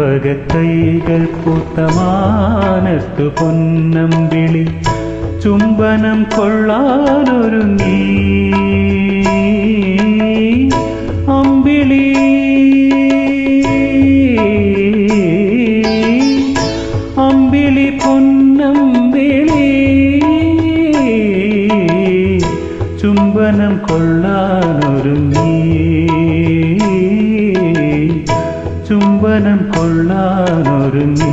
ചെമ്പകത്തൈകൾ പൂത്തമാനത്തു വിളി ചുംബനം കൊള്ളാനൊരുങ്ങി. അമ്പിളി അമ്പിളി പൊന്നമ്പിളി ചുംബനം കൊള്ളാനൊരുങ്ങി. ചുംബനം കൊള്ളാനൊരുങ്ങി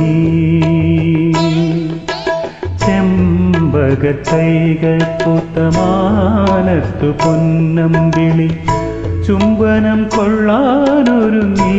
ചെമ്പകത്തൈകൾ പൂത്തമാനത്തു പൊന്നമ്പിളി ചുംബനം കൊള്ളാനൊരുങ്ങി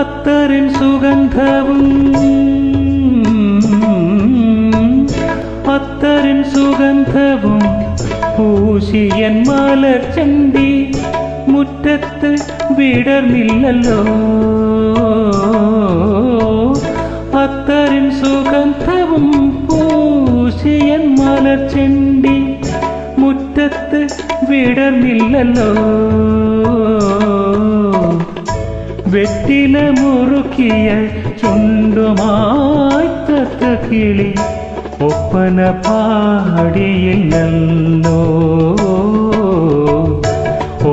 അത്തറിൻ സുഗന്ധവും. അത്തറിൻ സുഗന്ധവും. പൂശിയൻ മലർച്ചണ്ടി മുറ്റത്ത് വിടർന്നില്ലല്ലോ. അത്തറിൻ സുഗന്ധവും പൂശിയൻ മലർച്ചണ്ടി മുറ്റത്ത് വിടർന്നില്ലല്ലോ. വെറ്റില മുറുക്കിയ ചുണ്ടുമായി തത്ത കിളി ഒപ്പന പാടിയില്ലല്ലോ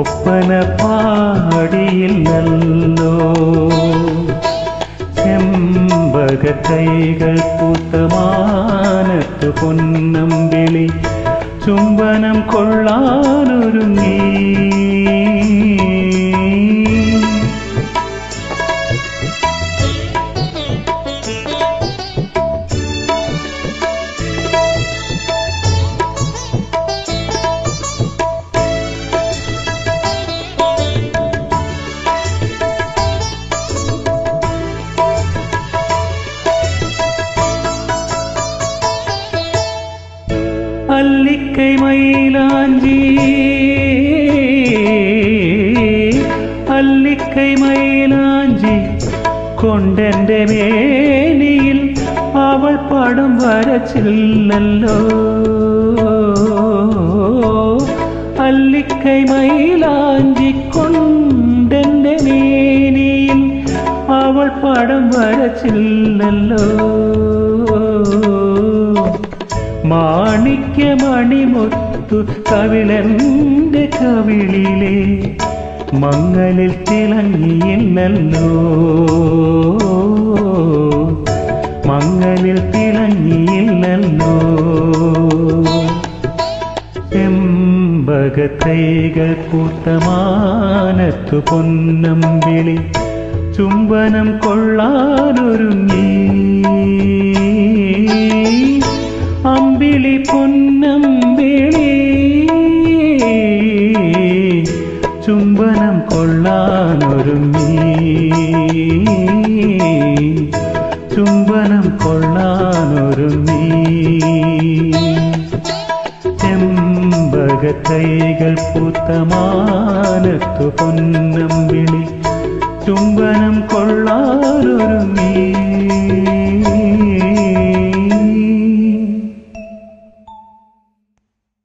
ഒപ്പന പാടിയില്ലല്ലോ ചെമ്പകത്തൈകൾ പൂത്തമാനത്ത് പൊന്നമ്പിളി ചുംബനം കൊള്ളാനൊരുങ്ങി. കൊണ്ടെന്റെ മേനിയിൽ അവൾ പടം വരച്ചില്ലല്ലോ. അല്ലിക്കൈ മൈലാഞ്ചി കൊണ്ടെന്റെ മേനിയിൽ അവൾ പടം വരച്ചില്ലല്ലോ. മാണിക്യമണിമുത്തു കവിളന്റെ കവിളിലെ മങ്ങലിൽ തിളങ്ങിയില്ലല്ലോ. ചെമ്പകത്തൈകൾ പൂത്തമാനത്തു വിളി ചുംബനം കൊള്ളാനൊരുങ്ങി. അമ്പിളി പൊന്നമ്പിളി ചുംബനം കൊള്ളാനൊരുങ്ങി. ചുംബനം കൊള്ളാനൊരുങ്ങി. ചെമ്പകത്തൈകൾ പൂത്തമാനത്തു പൊന്നമ്പിളി ചുംബനം കൊള്ളാനൊരുങ്ങി.